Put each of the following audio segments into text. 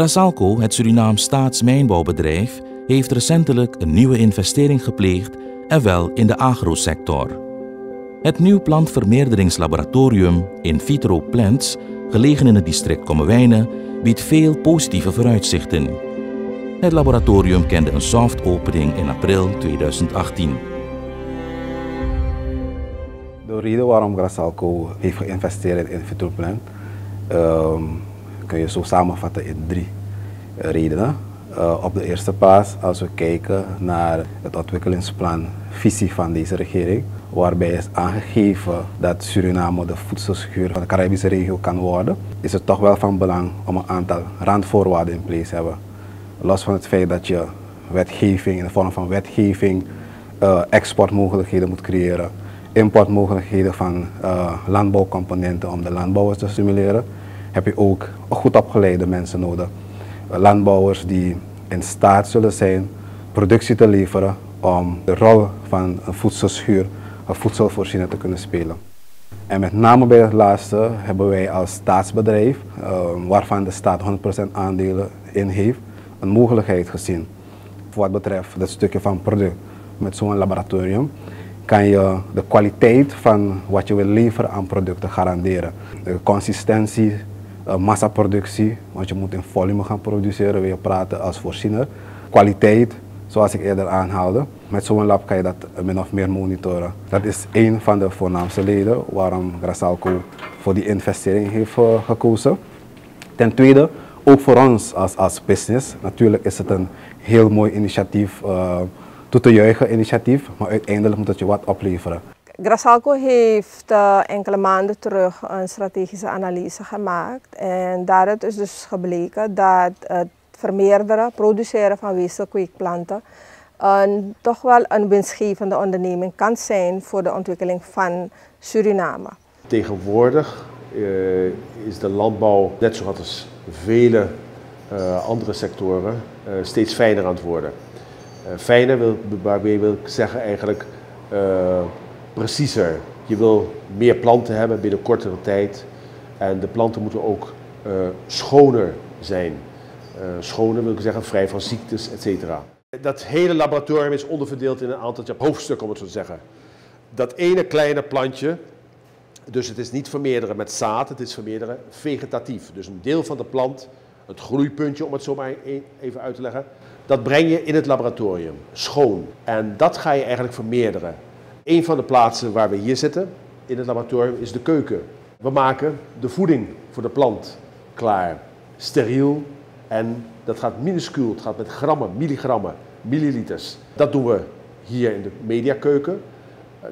Grasalco, het Surinaams staatsmijnbouwbedrijf, heeft recentelijk een nieuwe investering gepleegd en wel in de agrosector. Het nieuw plantvermeerderingslaboratorium In Vitro Plants, gelegen in het district Kommerwijnen, biedt veel positieve vooruitzichten. Het laboratorium kende een soft opening in april 2018. De reden waarom Grasalco heeft geïnvesteerd in In Plant um, kun je zo samenvatten in drie redenen. Uh, op de eerste plaats, als we kijken naar het ontwikkelingsplan visie van deze regering, waarbij is aangegeven dat Suriname de voedselschuur van de Caribische regio kan worden, is het toch wel van belang om een aantal randvoorwaarden in place te hebben. Los van het feit dat je wetgeving in de vorm van wetgeving uh, exportmogelijkheden moet creëren, importmogelijkheden van uh, landbouwcomponenten om de landbouwers te stimuleren, heb je ook goed opgeleide mensen nodig. Landbouwers die in staat zullen zijn productie te leveren om de rol van een voedselschuur, een voedselvoorziener te kunnen spelen. En met name bij het laatste hebben wij als staatsbedrijf, uh, waarvan de staat 100% aandelen in heeft, een mogelijkheid gezien. Wat betreft dat stukje van product met zo'n laboratorium kan je de kwaliteit van wat je wil leveren aan producten garanderen. De consistentie, uh, massaproductie, want je moet in volume gaan produceren, wil je praten als voorziener. Kwaliteit, zoals ik eerder aanhaalde. Met zo'n lab kan je dat min of meer monitoren. Dat is een van de voornaamste leden waarom Grasalco voor die investering heeft uh, gekozen. Ten tweede, ook voor ons als, als business. Natuurlijk is het een heel mooi initiatief, uh, toe te juichen initiatief, maar uiteindelijk moet het je wat opleveren. Grasalco heeft uh, enkele maanden terug een strategische analyse gemaakt. En daaruit is dus gebleken dat het vermeerderen, produceren van weefselkweekplanten een, toch wel een winstgevende onderneming kan zijn voor de ontwikkeling van Suriname. Tegenwoordig uh, is de landbouw, net zoals als vele uh, andere sectoren, steeds fijner aan het worden. fijner wil, waarbij wil ik zeggen eigenlijk preciezer. Je wil meer planten hebben binnen kortere tijd. En de planten moeten ook schoner zijn. schoner wil ik zeggen, vrij van ziektes, etc. Dat hele laboratorium is onderverdeeld in een aantal hoofdstukken, om het zo te zeggen. Dat ene kleine plantje, dus het is niet vermeerderen met zaad, het is vermeerderen vegetatief. Dus een deel van de plant, het groeipuntje om het zo maar e- even uit te leggen, dat breng je in het laboratorium, schoon. En dat ga je eigenlijk vermeerderen. Een van de plaatsen waar we hier zitten, in het laboratorium, is de keuken. We maken de voeding voor de plant klaar. Steriel en dat gaat minuscuul, het gaat met grammen, milligrammen, milliliters. Dat doen we hier in de mediakeuken.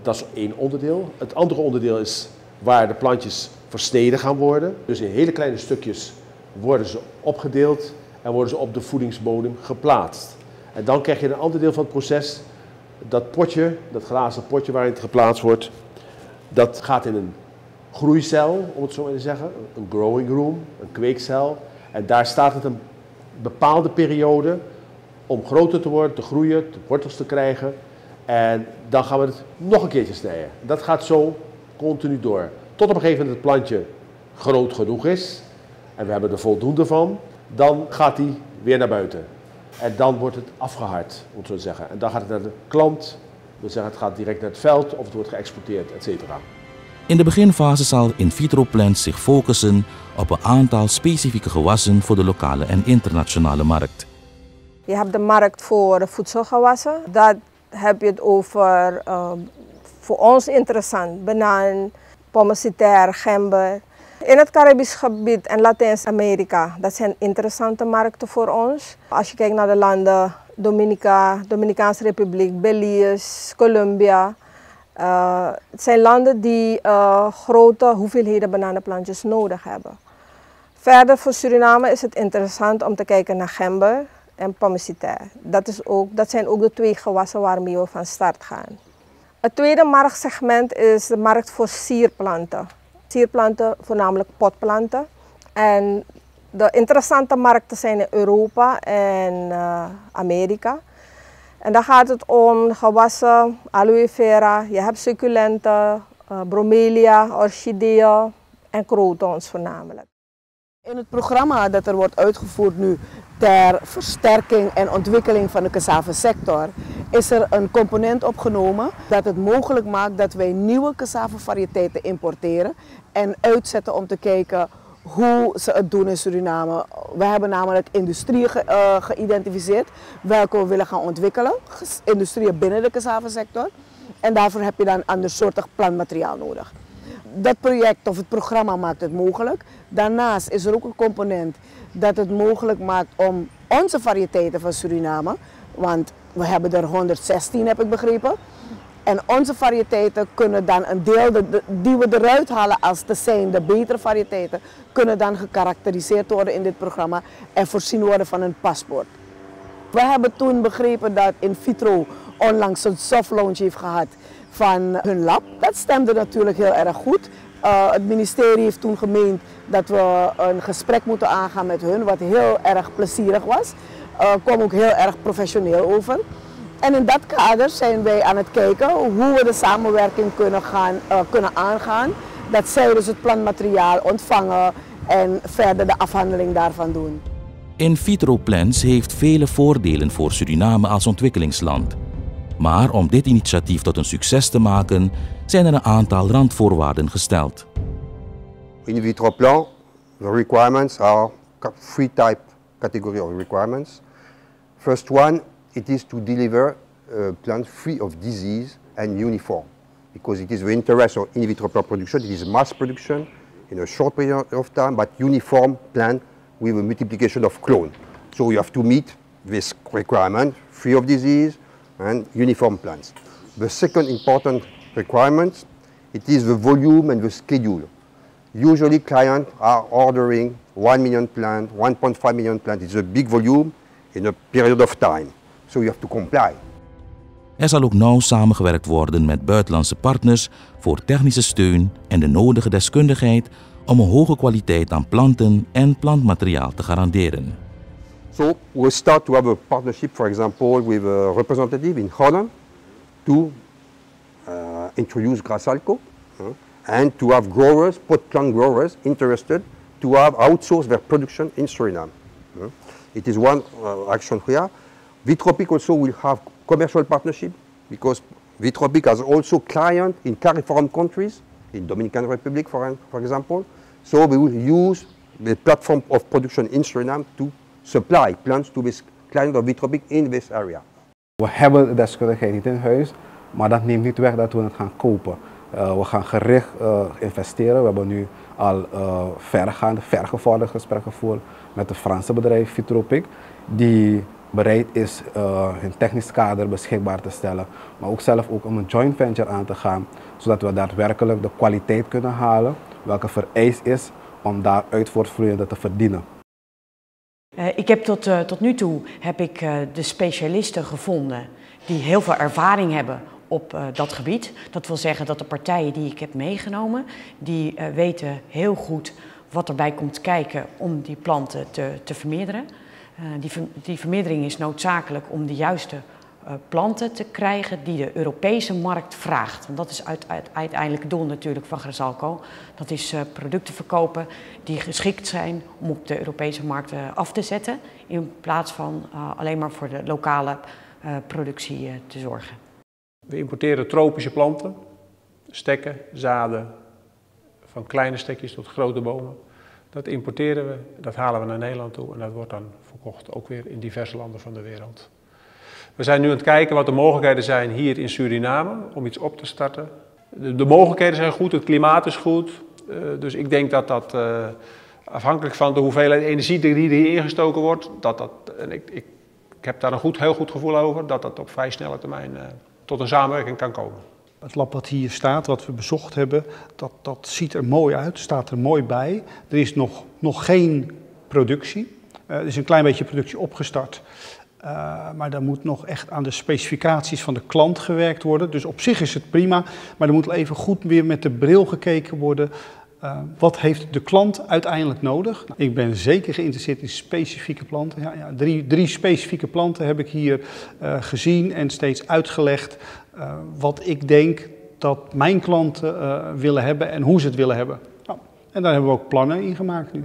Dat is één onderdeel. Het andere onderdeel is waar de plantjes versneden gaan worden. Dus in hele kleine stukjes worden ze opgedeeld en worden ze op de voedingsbodem geplaatst. En dan krijg je een ander deel van het proces. Dat potje, dat glazen potje waarin het geplaatst wordt, dat gaat in een groeicel, om het zo maar te zeggen. Een growing room, een kweekcel. En daar staat het een bepaalde periode om groter te worden, te groeien, de wortels te krijgen. En dan gaan we het nog een keertje snijden. Dat gaat zo continu door. Tot op een gegeven moment het plantje groot genoeg is. En we hebben er voldoende van. Dan gaat hij weer naar buiten. En dan wordt het afgehard, moet zo zeggen. En dan gaat het naar de klant. We zeggen het gaat direct naar het veld of het wordt geëxporteerd, et cetera. In de beginfase zal In Vitro Plant zich focussen op een aantal specifieke gewassen voor de lokale en internationale markt. Je hebt de markt voor voedselgewassen. Dat heb je het over, uh, voor ons interessant, banaan, pommes gember. In het Caribisch gebied en Latijns-Amerika, dat zijn interessante markten voor ons. Als je kijkt naar de landen Dominica, Dominicaanse Republiek, Belize, Colombia. Uh, het zijn landen die uh, grote hoeveelheden bananenplantjes nodig hebben. Verder voor Suriname is het interessant om te kijken naar gember en pomesitair. Dat, is ook, dat zijn ook de twee gewassen waarmee we van start gaan. Het tweede marktsegment is de markt voor sierplanten. Sierplanten, voornamelijk potplanten. En de interessante markten zijn in Europa en uh, Amerika. En dan gaat het om gewassen, aloe vera, je hebt succulenten, uh, bromelia, orchideeën en crotons voornamelijk. In het programma dat er wordt uitgevoerd nu ter versterking en ontwikkeling van de cassavesector is er een component opgenomen dat het mogelijk maakt dat wij nieuwe cassavevariëteiten importeren en uitzetten om te kijken hoe ze het doen in Suriname. We hebben namelijk industrieën ge, uh, geïdentificeerd welke we willen gaan ontwikkelen. Industrieën binnen de cassavesector. En daarvoor heb je dan ander soortig plantmateriaal nodig. Dat project of het programma maakt het mogelijk. Daarnaast is er ook een component dat het mogelijk maakt om onze variëteiten van Suriname, want we hebben er 116 heb ik begrepen, en onze variëteiten kunnen dan een deel die we eruit halen als te zijn de betere variëteiten, kunnen dan gekarakteriseerd worden in dit programma en voorzien worden van een paspoort. We hebben toen begrepen dat in vitro onlangs een soft launch heeft gehad van hun lab. Dat stemde natuurlijk heel erg goed. Uh, het ministerie heeft toen gemeend dat we een gesprek moeten aangaan met hun, wat heel erg plezierig was. Uh, kwam ook heel erg professioneel over. En in dat kader zijn wij aan het kijken hoe we de samenwerking kunnen, gaan, uh, kunnen aangaan. Dat zij dus het plantmateriaal ontvangen en verder de afhandeling daarvan doen. In vitro plants heeft vele voordelen voor Suriname als ontwikkelingsland. Maar om dit initiatief tot een succes te maken, zijn er een aantal randvoorwaarden gesteld. In vitro plan, the requirements are three type category of requirements. First one, it is to deliver a plant free of disease and uniform. Because it is the interest of in vitro plant production, it is mass production in a short period of time, but uniform plant with a multiplication of clone. So you have to meet this requirement, free of disease and uniform plants. The second important requirement, it is the volume and the schedule. Usually clients are ordering 1 million plant, 1.5 million plant. It's a big volume in a period of time. So you have to comply. Er zal ook nauw samengewerkt worden met buitenlandse partners voor technische steun en de nodige deskundigheid om een hoge kwaliteit aan planten en plantmateriaal te garanderen. So we start to have a partnership, for example, with a representative in Holland to uh, introduce Grasalco uh, and to have growers, pot plant growers interested to have outsourced their production in Suriname. Uh, it is one uh, action here. Vitropic also will have commercial partnership because Vitropic has also client in CARIFORUM countries, in Dominican Republic for, for example. So we will use the platform of production in Suriname to supply plants to this client of Vitropic in this area. We hebben de deskundigheid niet in huis, maar dat neemt niet weg dat we het gaan kopen. Uh, we gaan gericht uh, investeren. We hebben nu al uh, vergaande, vergevorderde gesprekken gevoerd met het Franse bedrijf Vitropic, die bereid is hun technisch kader beschikbaar te stellen, maar ook zelf ook om een joint venture aan te gaan, zodat we daadwerkelijk de kwaliteit kunnen halen welke vereist is om daar uitvoervloeiende te verdienen. Uh, ik heb tot, uh, tot nu toe heb ik, uh, de specialisten gevonden die heel veel ervaring hebben op dat gebied. Dat wil zeggen dat de partijen die ik heb meegenomen, die weten heel goed wat erbij komt kijken om die planten te, te vermeerderen. die, die vermeerdering is noodzakelijk om de juiste planten te krijgen die de Europese markt vraagt. Want dat is uit, uit, uiteindelijk het doel natuurlijk van Grasalco. Dat is uh, producten verkopen die geschikt zijn om op de Europese markt uh, af te zetten. In plaats van alleen maar voor de lokale productie te zorgen. We importeren tropische planten, stekken, zaden, van kleine stekjes tot grote bomen. Dat importeren we, dat halen we naar Nederland toe en dat wordt dan verkocht ook weer in diverse landen van de wereld. We zijn nu aan het kijken wat de mogelijkheden zijn hier in Suriname om iets op te starten. De, de mogelijkheden zijn goed, het klimaat is goed. Uh, dus ik denk dat dat uh, afhankelijk van de hoeveelheid energie die er hier ingestoken wordt, dat dat, ik, ik, ik heb daar een goed, heel goed gevoel over, dat dat op vrij snelle termijn uh, tot een samenwerking kan komen. Het lab wat hier staat, wat we bezocht hebben, dat, dat ziet er mooi uit, staat er mooi bij. Er is nog, nog geen productie. er is een klein beetje productie opgestart. Uh, maar dan moet nog echt aan de specificaties van de klant gewerkt worden. Dus op zich is het prima, maar er moet even goed weer met de bril gekeken worden. Uh, wat heeft de klant uiteindelijk nodig? Nou, ik ben zeker geïnteresseerd in specifieke planten. Ja, ja, drie, drie, specifieke planten heb ik hier uh, gezien en steeds uitgelegd wat ik denk dat mijn klanten willen hebben en hoe ze het willen hebben. Nou, en daar hebben we ook plannen in gemaakt nu.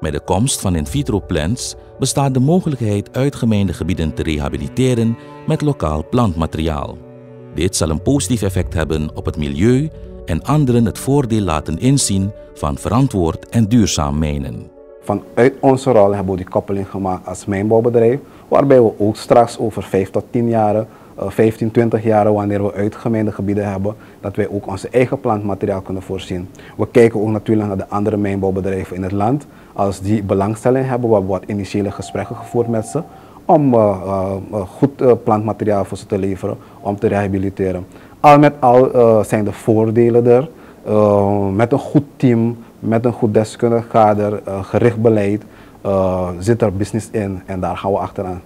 Met de komst van in vitro plants bestaat de mogelijkheid uitgemeende gebieden te rehabiliteren met lokaal plantmateriaal. Dit zal een positief effect hebben op het milieu en anderen het voordeel laten inzien van verantwoord en duurzaam mijnen. Vanuit onze rol hebben we die koppeling gemaakt als mijnbouwbedrijf, waarbij we ook straks over 5 tot 10 jaar, 15, 20 jaar, wanneer we uitgemeende gebieden hebben, dat wij ook onze eigen plantmateriaal kunnen voorzien. We kijken ook natuurlijk naar de andere mijnbouwbedrijven in het land. Als die belangstelling hebben, we wat initiële gesprekken gevoerd met ze om uh, uh, goed plantmateriaal voor ze te leveren, om te rehabiliteren. Al met al zijn de voordelen er. met een goed team, met een goed deskundig kader, gericht beleid, zit er business in en daar gaan we achteraan.